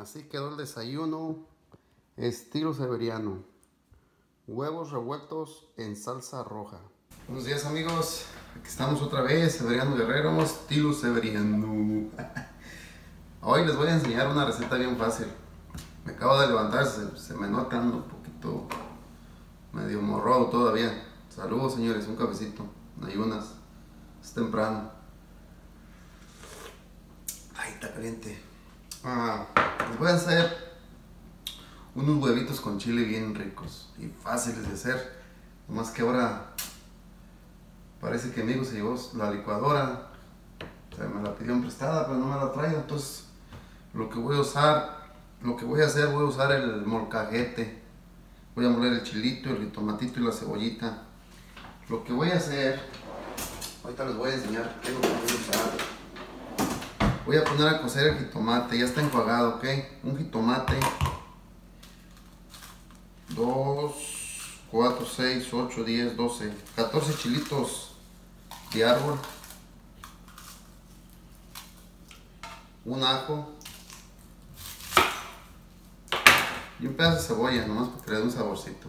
Así quedó el desayuno estilo severiano. Huevos revueltos en salsa roja. Buenos días amigos, aquí estamos otra vez, Severiano Guerrero, estilo severiano. Hoy les voy a enseñar una receta bien fácil. Me acabo de levantar, se, me nota un poquito medio morro todavía. Saludos señores, un cafecito, ayunas, es temprano. Ay, está caliente. Ah, voy a hacer unos huevitos con chile bien ricos y fáciles de hacer. Más que ahora parece que amigo se llevó la licuadora. me la pidió prestada, pero no me la traigo. Entonces, lo que voy a usar, lo que voy a hacer, voy a usar el molcajete. Voy a moler el chilito, el tomatito y la cebollita. Lo que voy a hacer, ahorita les voy a enseñar qué es lo que voy a usar. Voy a poner a cocer el jitomate, ya está enjuagado, ¿ok? Un jitomate. 2, 4, 6, 8, 10, 12, 14 chilitos de árbol. Un ajo. Y un pedazo de cebolla, nomás para que le dé un saborcito.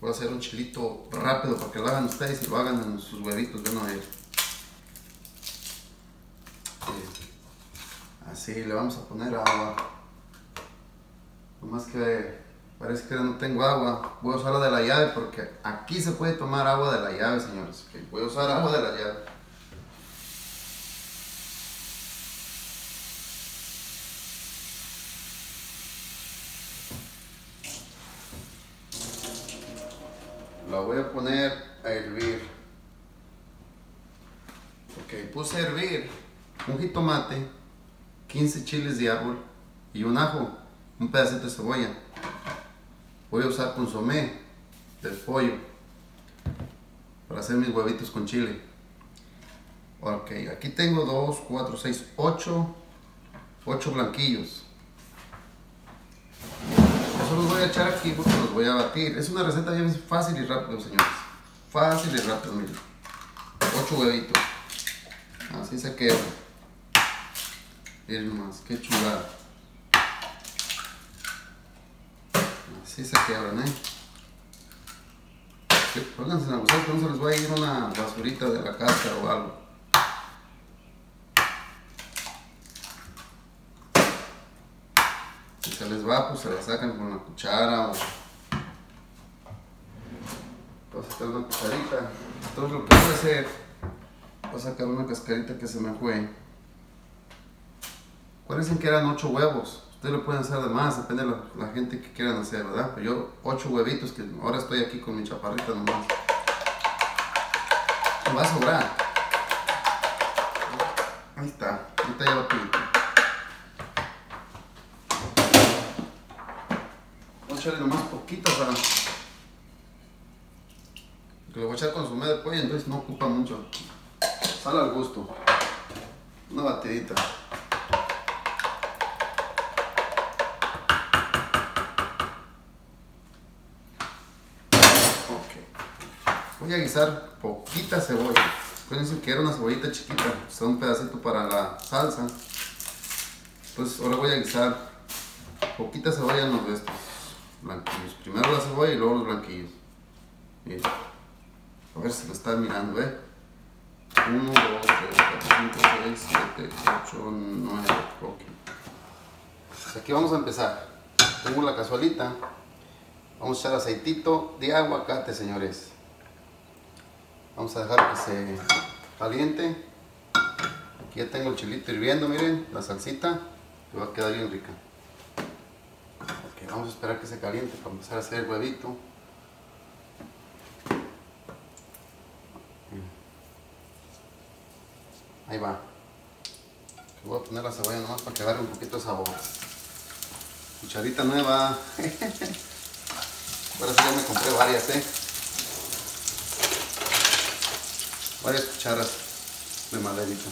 Voy a hacer un chilito rápido para que lo hagan ustedes y lo hagan en sus huevitos de una vez. Así le vamos a poner agua. Nomás que parece que no tengo agua. Voy a usar la de la llave porque aquí se puede tomar agua de la llave, señores. Voy a usar agua de la llave. La voy a poner a hervir. Ok, puse a hervir un jitomate, 15 chiles de árbol y un ajo, un pedacito de cebolla. Voy a usar consomé del pollo para hacer mis huevitos con chile. Ok, aquí tengo 2, 4, 6, 8, 8 blanquillos. Eso los voy a echar aquí porque los voy a batir. Es una receta bien fácil y rápido, señores. Fácil y rápido, miren. 8 huevitos. Así se queda. Miren más, qué chulada. Así se quebran, ¿eh? Pónganse en la que no se les va a ir una basurita de la cáscara o algo. Si se les va, pues se la sacan con la cuchara o... Voy a sacar una cucharita. Entonces lo que voy a hacer, voy a sacar una cascarita que se me fue. Parecen que eran 8 huevos. Ustedes lo pueden hacer de más, depende de la, gente que quieran hacer, ¿verdad? Pero yo 8 huevitos, que ahora estoy aquí con mi chaparrita nomás. Me va a sobrar. Ahí está, ahorita ya lo pinto. Voy a echarle nomás poquito para... Porque le voy a echar consomé de pollo, entonces no ocupa mucho. Sal al gusto. Una batidita. Voy a guisar poquita cebolla. Acuérdense que era una cebollita chiquita, o sea, un pedacito para la salsa. Entonces ahora voy a guisar poquita cebolla en los de estos blanquillos. Primero la cebolla y luego los blanquillos. A ver si lo están mirando, ¿eh? 1, 2, 3, 4, 5, 6, 7, 8, 9, ok. Pues aquí vamos a empezar. Tengo la cazuelita. Vamos a echar aceitito de aguacate, señores. Vamos a dejar que se caliente. Aquí ya tengo el chilito hirviendo, miren, la salsita. Que va a quedar bien rica. vamos a esperar que se caliente para empezar a hacer el huevito. Ahí va. Voy a poner la cebolla nomás para que agarre un poquito de sabor. Cucharita nueva. Ahora sí ya me compré varias, eh. Varias cucharas de maderita.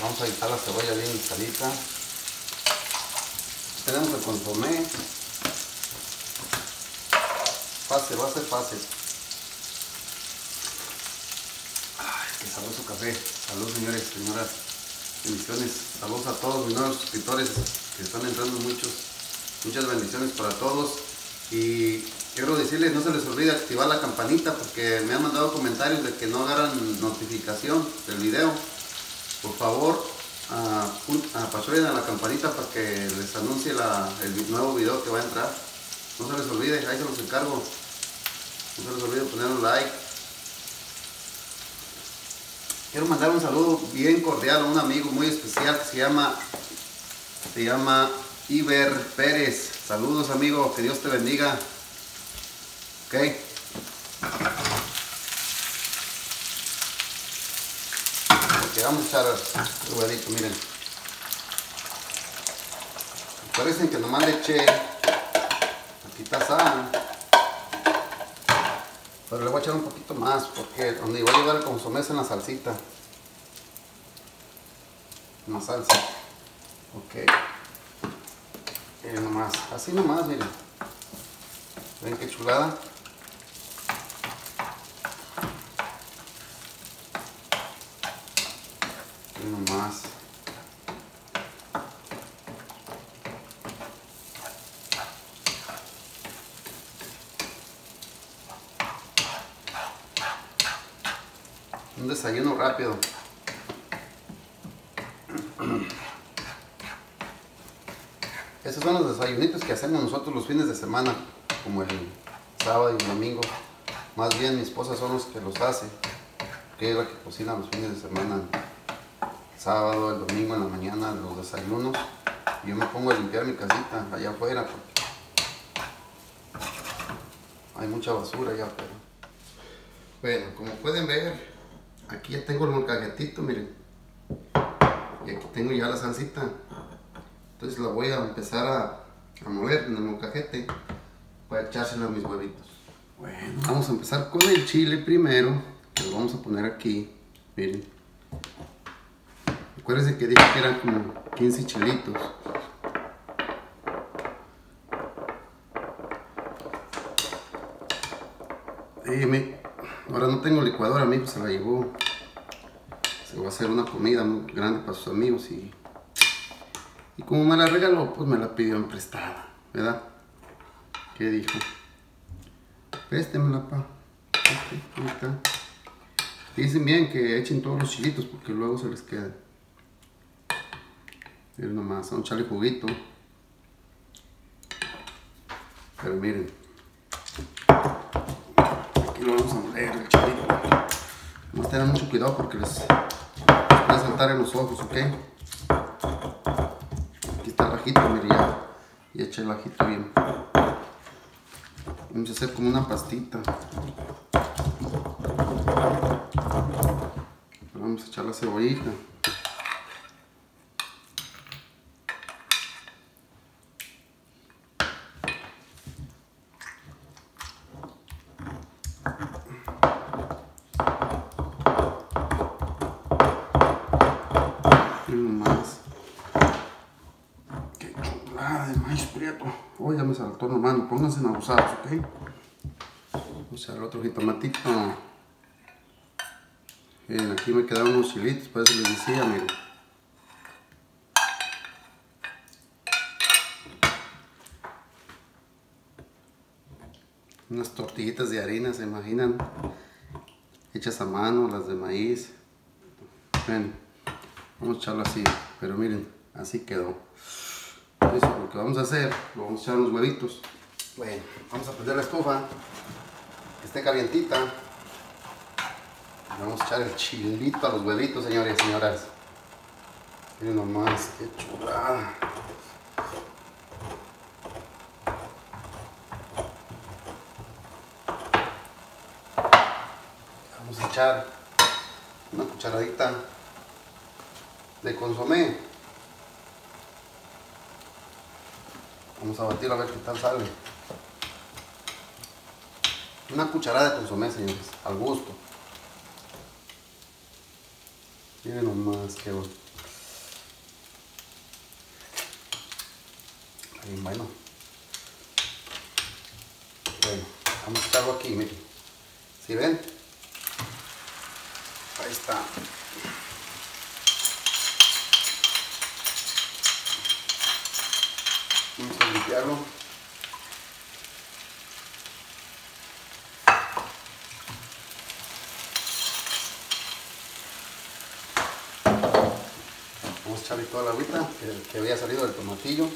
vamos a quitar la cebolla bien guisadita. Tenemos el consomé. Fácil, va a ser fácil. sabroso café. Saludos señores, señoras, bendiciones. Saludos a todos mis nuevos suscriptores que están entrando muchos. Muchas bendiciones para todos. Y quiero decirles, no se les olvide activar la campanita porque me han mandado comentarios de que no agarran notificación del video. Por favor, uh, a la campanita para que les anuncie el nuevo video que va a entrar. No se les olvide, ahí se los encargo. No se les olvide poner un like. Quiero mandar un saludo bien cordial a un amigo muy especial que se llama, se llama Iber Pérez. Saludos amigo, que Dios te bendiga. Ok. Vamos a echar el huevito, miren. Parecen que nomás le eché está sal. Pero le voy a echar un poquito más porque donde iba a llevar el consomé es en la salsita. En salsa. Ok. Y nomás, así nomás, miren. Ven qué chulada. Y nomás. Un desayuno rápido. Son los desayunitos que hacemos nosotros los fines de semana, como el sábado y el domingo. Más bien mi esposa son los que los hace, que es la que cocina los fines de semana. Sábado, el domingo en la mañana, los desayunos. Y yo me pongo a limpiar mi casita allá afuera porque hay mucha basura allá afuera. Bueno, como pueden ver, aquí ya tengo el molcajetito, miren. Y aquí tengo ya la salsita. Entonces la voy a empezar a, mover en el molcajete para echársela a mis huevitos. Bueno, vamos a empezar con el chile primero. Que lo vamos a poner aquí. Miren. Acuérdense que dije que eran como 15 chilitos. Eh, ahora no tengo licuadora, amigo, se la llevó se va a hacer una comida muy grande para sus amigos y, y como me la regaló, pues me la pidió en prestada, ¿verdad? ¿Qué dijo? Préstemela, pa. ahí está. Dicen bien que echen todos los chilitos porque luego se les queda. Miren nomás, a un chale. Pero miren. Aquí lo vamos a moler el chilito. Vamos a tener mucho cuidado porque les a saltar en los ojos, ¿ok? Y eché el ajito bien. Vamos a hacer como una pastita. Vamos a echar la cebollita. Saltó mano, pónganse en abusados, ¿ok? Vamos a el otro jitomatito. Bien, aquí me quedaron unos chilitos, por eso les decía, miren. Unas tortillitas de harina, ¿se imaginan? Hechas a mano, las de maíz. Ven, vamos a echarlo así, pero miren, así quedó lo que vamos a hacer, lo vamos a echar los huevitos. Bueno, vamos a prender la estufa, que esté calientita. Vamos a echar el chilito a los huevitos, señores y señoras. Miren nomás, qué chulada. Vamos a echar una cucharadita de consomé. Vamos a batir a ver qué tal sale. Una cucharada de consomé, señores, al gusto. Miren nomás qué bueno. Ahí, bueno. Bueno, vamos a echarlo aquí, miren. ¿Sí ven? Ahí está. Vamos a echarle toda la agüita que, que había salido del tomatillo.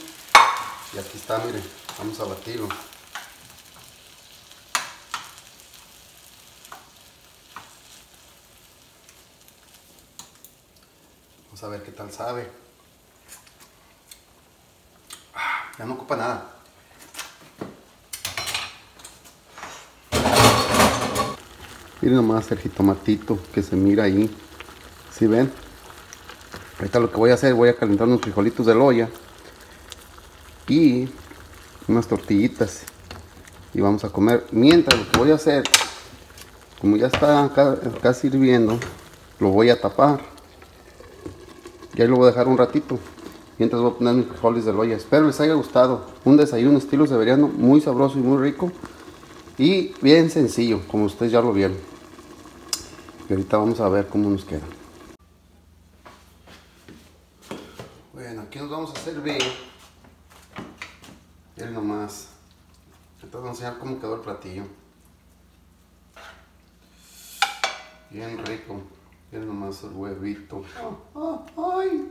Y aquí está, miren, vamos a batirlo. Vamos a ver qué tal sabe. Ah, Ya no ocupa nada. Miren nomás el jitomatito que se mira ahí. ¿Sí ven? Ahorita lo que voy a hacer, voy a calentar unos frijolitos de olla y unas tortillitas y vamos a comer. Mientras lo que voy a hacer, como ya está ca- casi hirviendo, lo voy a tapar y ahí lo voy a dejar un ratito. Mientras voy a poner mis frijoles de olla. Espero les haya gustado. Un desayuno estilo severiano, muy sabroso y muy rico. Y bien sencillo, como ustedes ya lo vieron. Ahorita vamos a ver cómo nos queda. Bueno, aquí nos vamos a servir. Miren nomás. Ahorita voy a enseñar cómo quedó el platillo. Bien rico. Miren nomás el huevito. Ah, ah, ay.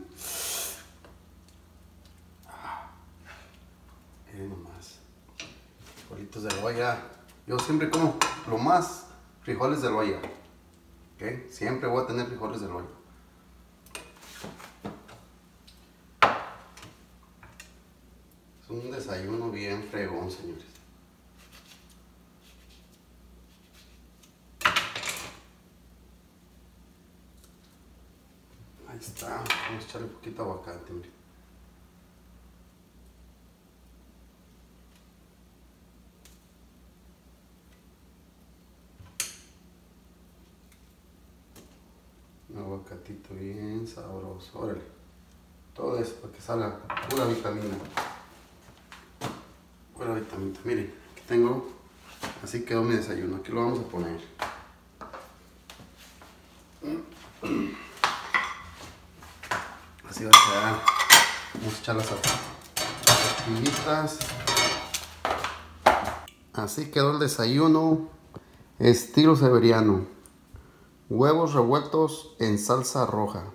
Miren nomás. Frijolitos de olla. Yo siempre como lo más frijoles de olla. ¿Ok? Siempre voy a tener frijoles de olla. Es un desayuno bien fregón, señores. Ahí está. Vamos a echarle un poquito de aguacate, mire. Un aguacatito bien sabroso. Órale. Todo eso para que salga pura vitamina. Pura vitamina. Miren, aquí tengo. Así quedó mi desayuno. Aquí lo vamos a poner. Así va a quedar. Vamos a echar las tortillitas. Así quedó el desayuno. Estilo severiano. Huevos revueltos en salsa roja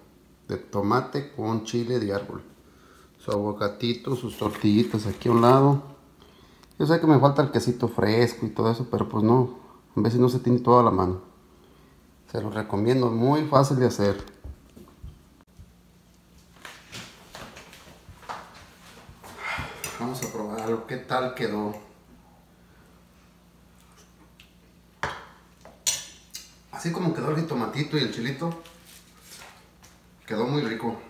de tomate con chile de árbol. Su aguacatito, sus tortillitas aquí a un lado. Yo sé que me falta el quesito fresco y todo eso, pero pues no. A veces no se tiene toda la mano. Se los recomiendo, muy fácil de hacer. Vamos a probarlo, qué tal quedó. Así como quedó el jitomatito y el chilito, quedó muy rico.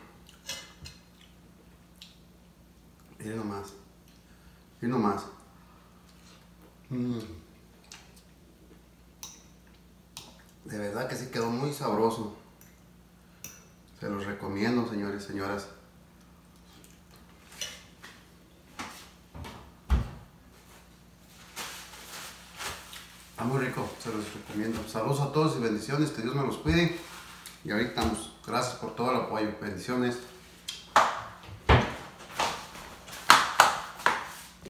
Miren nomás. Miren nomás. Mm. De verdad que sí quedó muy sabroso. Se los recomiendo, señores y señoras. Está muy rico, recomiendo. Saludos a todos y bendiciones, que Dios me los cuide. Y ahorita estamos. Gracias por todo el apoyo. Bendiciones.